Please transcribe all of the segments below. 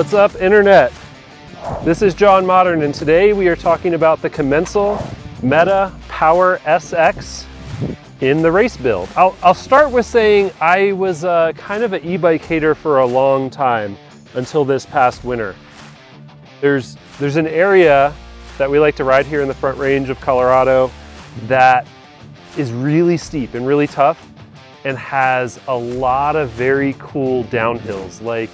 What's up, Internet? This is Jon Mottern, and today we are talking about the Commencal Meta Power SX in the race build. I'll, I'll start with saying I was uh, kind of an e-bike hater for a long time until this past winter. There's, there's an area that we like to ride here in the front range of Colorado that is really steep and really tough and has a lot of very cool downhills. Like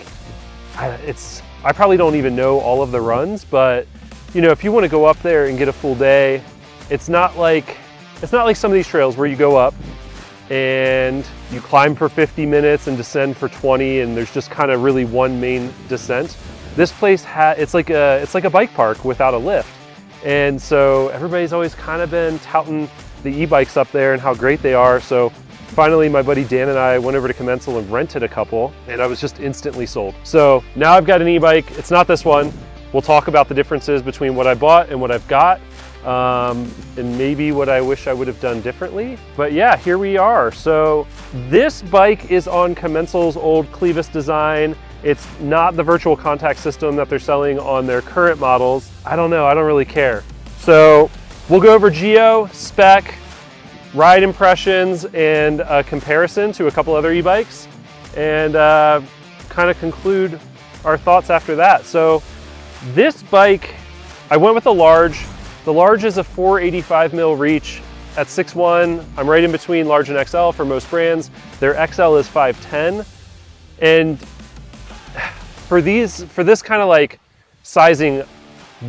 it's, I probably don't even know all of the runs, but you know, if you want to go up there and get a full day, it's not like it's not like some of these trails where you go up and you climb for 50 minutes and descend for 20 and there's just kind of really one main descent. This place has it's like a it's like a bike park without a lift. And so everybody's always kind of been touting the e-bikes up there and how great they are. So finally my buddy Dan and I went over to Commencal and rented a couple and I was just instantly sold. So now I've got an e-bike. It's not this one. We'll talk about the differences between what I bought and what I've got um, and maybe what I wish I would have done differently. But yeah, here we are. So this bike is on Commencal's old Clevis design. It's not the virtual contact system that they're selling on their current models. I don't know, I don't really care. So we'll go over geo, spec, ride impressions, and a comparison to a couple other e-bikes, and uh, kind of conclude our thoughts after that. So this bike, I went with a large, the large is a 485 mil reach at 6'1". I'm right in between large and XL for most brands. Their XL is 5'10". And for these, for this kind of like sizing,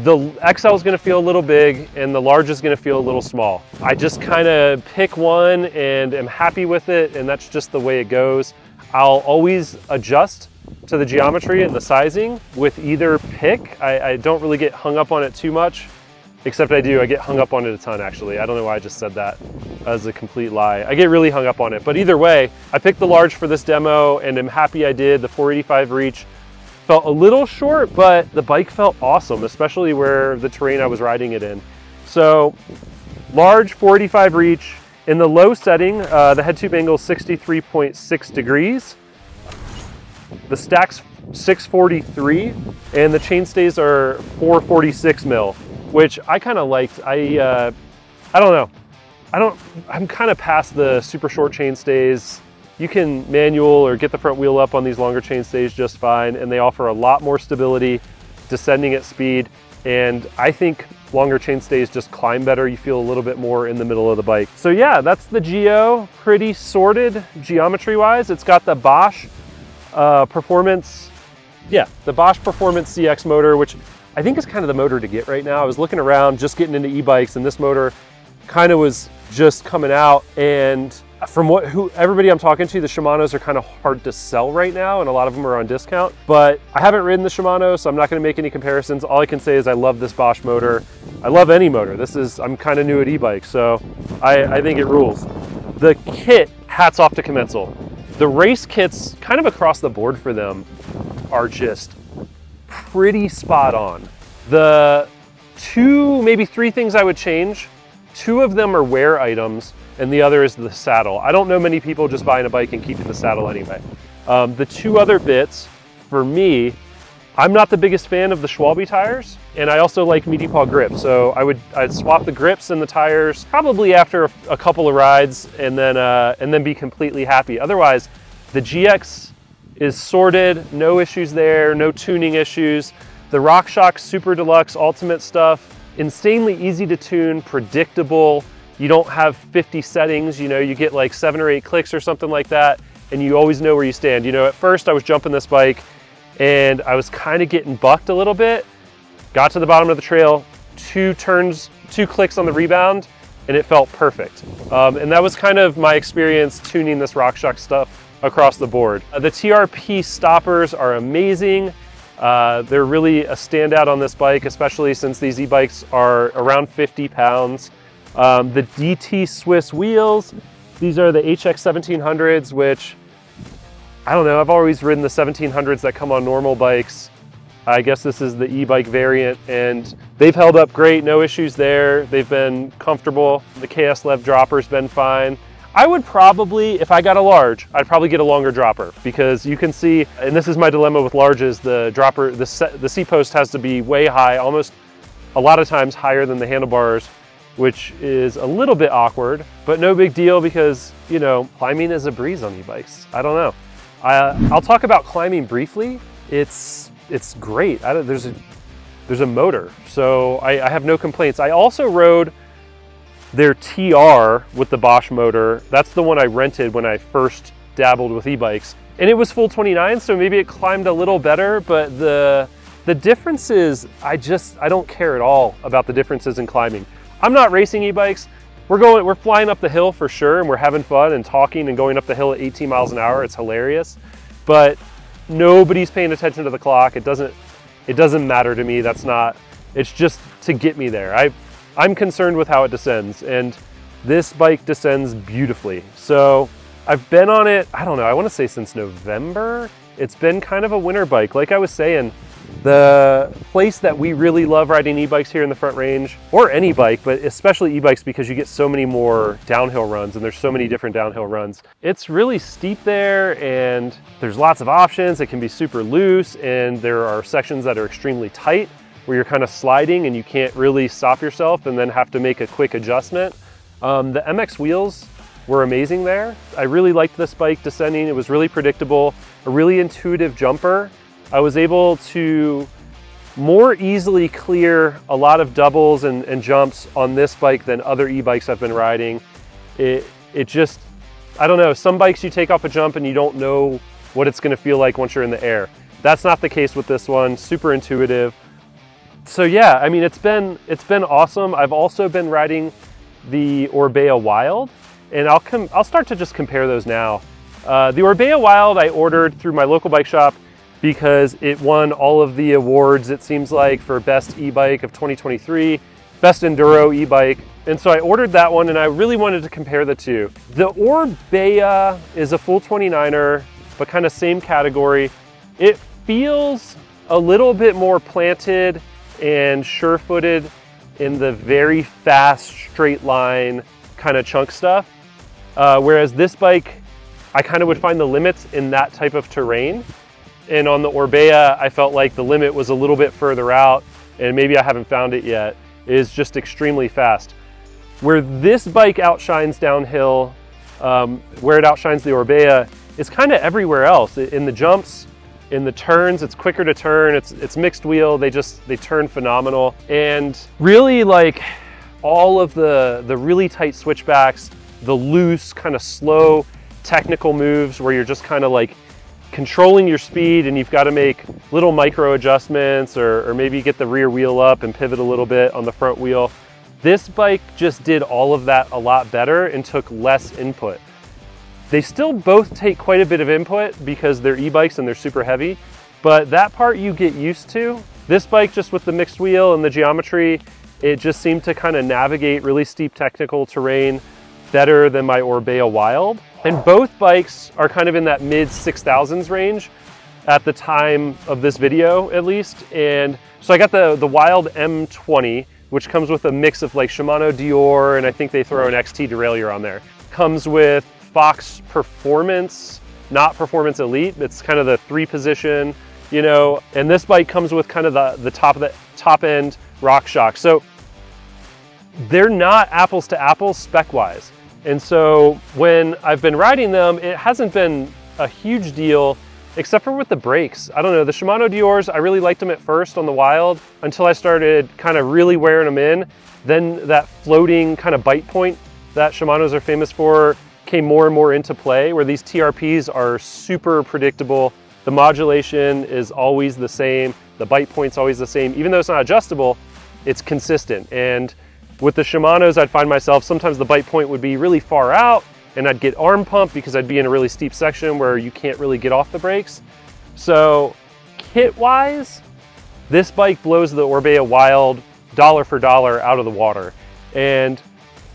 the XL is gonna feel a little big and the large is gonna feel a little small. I just kind of pick one and am happy with it and that's just the way it goes. I'll always adjust to the geometry and the sizing with either pick. I, I don't really get hung up on it too much. Except I do, I get hung up on it a ton actually. I don't know why I just said that as a complete lie. I get really hung up on it, but either way, I picked the large for this demo and I'm happy I did. The 485 reach felt a little short, but the bike felt awesome, especially where the terrain I was riding it in. So large 485 reach, in the low setting, uh, the head tube angle is 63.6 degrees. The stack's 643 and the chain stays are 446 mil which I kind of liked. I, uh, I don't know. I don't, I'm kind of past the super short chain stays. You can manual or get the front wheel up on these longer chain stays just fine, and they offer a lot more stability, descending at speed, and I think longer chain stays just climb better. You feel a little bit more in the middle of the bike. So yeah, that's the Geo, pretty sorted geometry-wise. It's got the Bosch uh, Performance, yeah, the Bosch Performance CX motor, which I think is kind of the motor to get right now. I was looking around, just getting into e-bikes, and this motor kind of was just coming out. And from what who everybody I'm talking to, the Shimano's are kind of hard to sell right now, and a lot of them are on discount. But I haven't ridden the Shimano, so I'm not going to make any comparisons. All I can say is I love this Bosch motor. I love any motor. This is I'm kind of new at e-bikes, so I, I think it rules. The kit, hats off to Commencal. The race kits, kind of across the board for them, are just pretty spot on. The two, maybe three things I would change, two of them are wear items and the other is the saddle. I don't know many people just buying a bike and keeping the saddle anyway. Um, the two other bits, for me, I'm not the biggest fan of the Schwalbe tires, and I also like meaty paw grips. So I would I'd swap the grips and the tires probably after a, couple of rides, and then uh, and then be completely happy. Otherwise, the GX is sorted, no issues there, no tuning issues. The RockShox Super Deluxe Ultimate stuff, insanely easy to tune, predictable. You don't have 50 settings, you know, you get like seven or eight clicks or something like that, and you always know where you stand. You know, at first I was jumping this bike and I was kind of getting bucked a little bit, got to the bottom of the trail, two turns, two clicks on the rebound, and it felt perfect. Um, and that was kind of my experience tuning this RockShox stuff across the board. Uh, the TRP stoppers are amazing. Uh, they're really a standout on this bike, especially since these e-bikes are around 50 pounds. Um, the DT Swiss wheels, these are the HX 1700s, which I don't know, I've always ridden the 1700s that come on normal bikes. I guess this is the e-bike variant and they've held up great, no issues there. They've been comfortable. The KS Lev dropper's been fine. I would probably, if I got a large, I'd probably get a longer dropper because you can see, and this is my dilemma with larges, the dropper, the, the seatpost has to be way high, almost a lot of times higher than the handlebars, which is a little bit awkward, but no big deal because, you know, climbing is a breeze on e-bikes. I don't know. I, will talk about climbing briefly. It's, it's great. there's, a, there's a motor, so I, I have no complaints. I also rode their TR with the Bosch motor. That's the one I rented when I first dabbled with e-bikes. And it was full 29, so maybe it climbed a little better, but the, the differences, I just, I don't care at all about the differences in climbing. I'm not racing e-bikes. We're going, we're flying up the hill for sure, and we're having fun and talking and going up the hill at 18 miles an hour. It's hilarious, but nobody's paying attention to the clock. It doesn't, it doesn't matter to me. That's not, it's just to get me there. I, I'm concerned with how it descends and this bike descends beautifully. So I've been on it, I don't know, I wanna say since November. It's been kind of a winter bike. Like I was saying, the place that we really love riding e-bikes here in the front range, or any bike, but especially e-bikes because you get so many more downhill runs and there's so many different downhill runs. It's really steep there and there's lots of options. It can be super loose and there are sections that are extremely tight where you're kind of sliding and you can't really stop yourself and then have to make a quick adjustment. Um, the MX wheels were amazing there. I really liked this bike descending. It was really predictable, a really intuitive jumper. I was able to more easily clear a lot of doubles and, and jumps on this bike than other e-bikes I've been riding. It, it just, I don't know, some bikes you take off a jump and you don't know what it's gonna feel like once you're in the air. That's not the case with this one, super intuitive so yeah, I mean, it's been, it's been awesome. I've also been riding the Orbea Wild and I'll, come, I'll start to just compare those now. Uh, the Orbea Wild I ordered through my local bike shop because it won all of the awards, it seems like, for best e-bike of 2023, best enduro e-bike. And so I ordered that one and I really wanted to compare the two. The Orbea is a full 29er, but kind of same category. It feels a little bit more planted and sure-footed in the very fast straight line kind of chunk stuff. Uh, whereas this bike, I kind of would find the limits in that type of terrain. And on the Orbea, I felt like the limit was a little bit further out and maybe I haven't found it yet, it is just extremely fast. Where this bike outshines downhill, um, where it outshines the Orbea, is kind of everywhere else. In the jumps, in the turns, it's quicker to turn, it's, it's mixed wheel, they just, they turn phenomenal. And really like all of the, the really tight switchbacks, the loose, kind of slow, technical moves where you're just kind of like controlling your speed and you've got to make little micro adjustments or, or maybe get the rear wheel up and pivot a little bit on the front wheel. This bike just did all of that a lot better and took less input. They still both take quite a bit of input because they're e-bikes and they're super heavy, but that part you get used to. This bike just with the mixed wheel and the geometry, it just seemed to kind of navigate really steep technical terrain better than my Orbea Wild. And both bikes are kind of in that mid 6000s range at the time of this video at least. And so I got the, the Wild M20, which comes with a mix of like Shimano Deore, and I think they throw an XT derailleur on there. Comes with Fox Performance, not Performance Elite. It's kind of the three position, you know, and this bike comes with kind of the, the top of the top end RockShox. So they're not apples to apples spec wise. And so when I've been riding them, it hasn't been a huge deal except for with the brakes. I don't know, the Shimano Deores, I really liked them at first on the Wild until I started kind of really wearing them in. Then that floating kind of bite point that Shimano's are famous for came more and more into play where these TRPs are super predictable. The modulation is always the same. The bite point's always the same. Even though it's not adjustable, it's consistent. And with the Shimano's, I'd find myself, sometimes the bite point would be really far out and I'd get arm pump because I'd be in a really steep section where you can't really get off the brakes. So kit wise, this bike blows the Orbea Wild dollar for dollar out of the water. And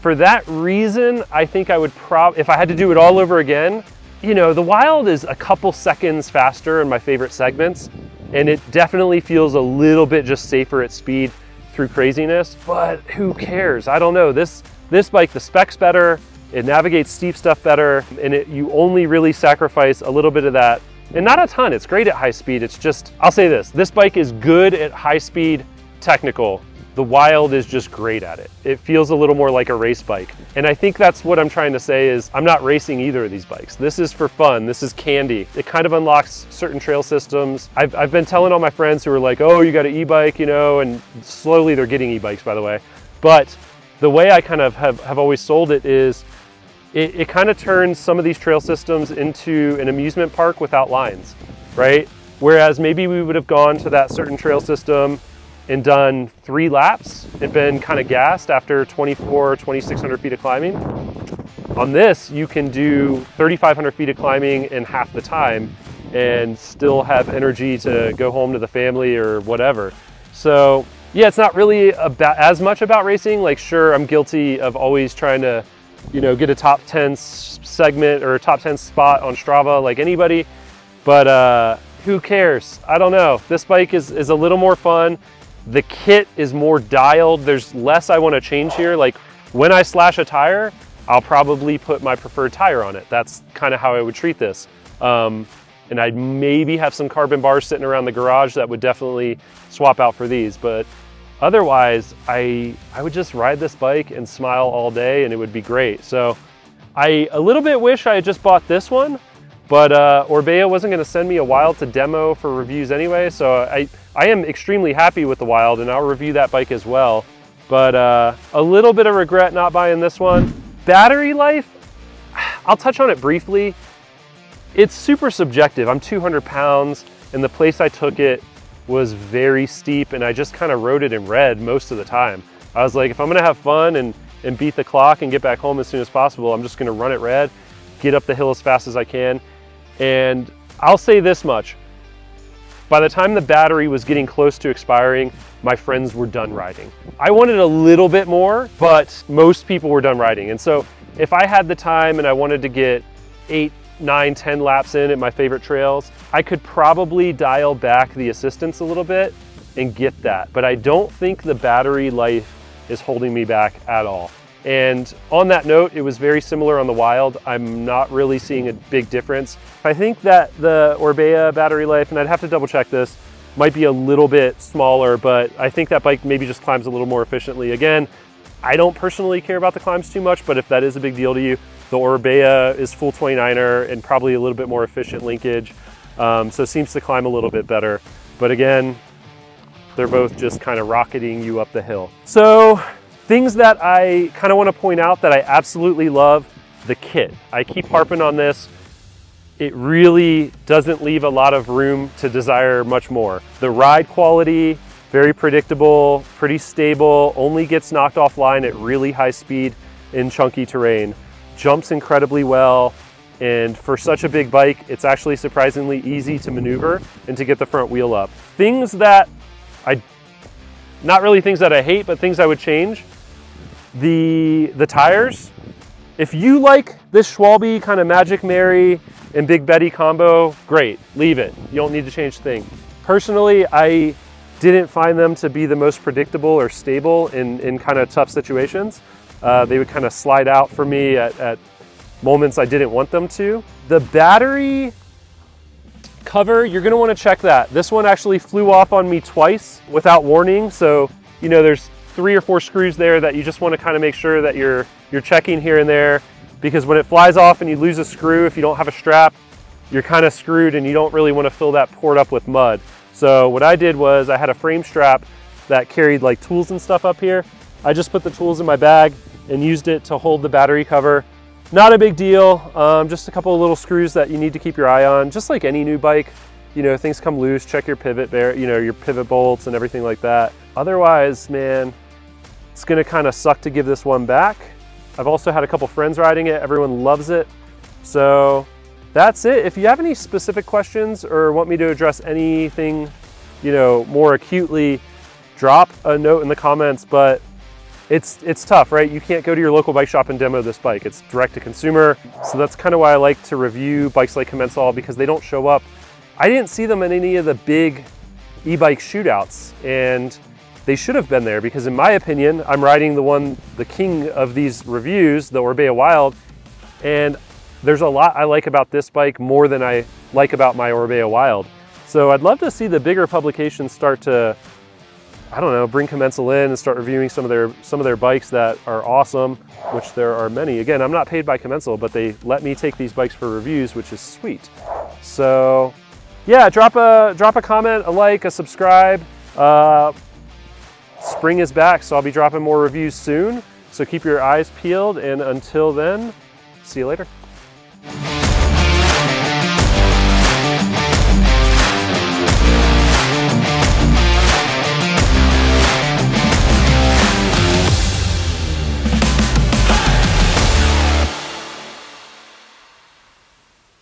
for that reason, I think I would prob, if I had to do it all over again, you know, the Wild is a couple seconds faster in my favorite segments, and it definitely feels a little bit just safer at speed through craziness, but who cares? I don't know. This, this bike, the spec's better, It navigates steep stuff better, and it, you only really sacrifice a little bit of that, and not a ton. It's great at high speed. It's just, I'll say this, this bike is good at high speed technical. The Wild is just great at it. It feels a little more like a race bike. And I think that's what I'm trying to say is I'm not racing either of these bikes. This is for fun. This is candy. It kind of unlocks certain trail systems. I've, I've been telling all my friends who are like, oh, you got an e-bike, you know, and slowly they're getting e-bikes, by the way. But the way I kind of have, have always sold it is it, it kind of turns some of these trail systems into an amusement park without lines, right? Whereas maybe we would have gone to that certain trail system and done three laps and been kind of gassed after 24, 2,600 feet of climbing. On this, you can do 3,500 feet of climbing in half the time and still have energy to go home to the family or whatever. So yeah, it's not really about as much about racing. Like sure, I'm guilty of always trying to you know, get a top 10 segment or a top 10 spot on Strava like anybody, but uh, who cares? I don't know. This bike is, is a little more fun. The kit is more dialed. There's less I want to change here. Like when I slash a tire, I'll probably put my preferred tire on it. That's kind of how I would treat this. Um, and I'd maybe have some carbon bars sitting around the garage that would definitely swap out for these. But Otherwise, I, I would just ride this bike and smile all day and it would be great. So I a little bit wish I had just bought this one, but uh, Orbea wasn't gonna send me a Wild to demo for reviews anyway. So I, I am extremely happy with the Wild and I'll review that bike as well. But uh, a little bit of regret not buying this one. Battery life, I'll touch on it briefly. It's super subjective. I'm 200 pounds and the place I took it was very steep and I just kind of rode it in red most of the time. I was like, if I'm gonna have fun and, and beat the clock and get back home as soon as possible, I'm just gonna run it red, get up the hill as fast as I can. And I'll say this much, by the time the battery was getting close to expiring, my friends were done riding. I wanted a little bit more, but most people were done riding. And so if I had the time and I wanted to get eight, nine, 10 laps in at my favorite trails, I could probably dial back the assistance a little bit and get that. But I don't think the battery life is holding me back at all. And on that note, it was very similar on the Wild. I'm not really seeing a big difference. I think that the Orbea battery life, and I'd have to double check this, might be a little bit smaller, but I think that bike maybe just climbs a little more efficiently. Again, I don't personally care about the climbs too much, but if that is a big deal to you, the Orbea is full 29er and probably a little bit more efficient linkage. Um, so it seems to climb a little bit better. But again, they're both just kind of rocketing you up the hill. So things that I kind of want to point out that I absolutely love, the kit. I keep harping on this. It really doesn't leave a lot of room to desire much more. The ride quality, very predictable, pretty stable, only gets knocked offline at really high speed in chunky terrain jumps incredibly well, and for such a big bike, it's actually surprisingly easy to maneuver and to get the front wheel up. Things that I, not really things that I hate, but things I would change. The, the tires, if you like this Schwalbe kind of Magic Mary and Big Betty combo, great, leave it. You don't need to change the thing. Personally, I didn't find them to be the most predictable or stable in, in kind of tough situations. Uh, they would kind of slide out for me at, at moments I didn't want them to. The battery cover, you're gonna wanna check that. This one actually flew off on me twice without warning. So, you know, there's three or four screws there that you just wanna kind of make sure that you're, you're checking here and there because when it flies off and you lose a screw, if you don't have a strap, you're kind of screwed and you don't really wanna fill that port up with mud. So what I did was I had a frame strap that carried like tools and stuff up here. I just put the tools in my bag and used it to hold the battery cover. Not a big deal, um, just a couple of little screws that you need to keep your eye on, just like any new bike. You know, things come loose, check your pivot there, you know, your pivot bolts and everything like that. Otherwise, man, it's gonna kind of suck to give this one back. I've also had a couple friends riding it, everyone loves it. So that's it. If you have any specific questions or want me to address anything, you know, more acutely, drop a note in the comments, but it's, it's tough, right? You can't go to your local bike shop and demo this bike. It's direct to consumer. So that's kind of why I like to review bikes like Commencal because they don't show up. I didn't see them in any of the big e-bike shootouts. And they should have been there because in my opinion, I'm riding the one, the king of these reviews, the Orbea Wild, and there's a lot I like about this bike more than I like about my Orbea Wild. So I'd love to see the bigger publications start to, I don't know, bring Commencal in and start reviewing some of their some of their bikes that are awesome, which there are many. Again, I'm not paid by Commencal, but they let me take these bikes for reviews, which is sweet. So yeah, drop a drop a comment, a like, a subscribe. Uh, spring is back, so I'll be dropping more reviews soon. So keep your eyes peeled, and until then, see you later.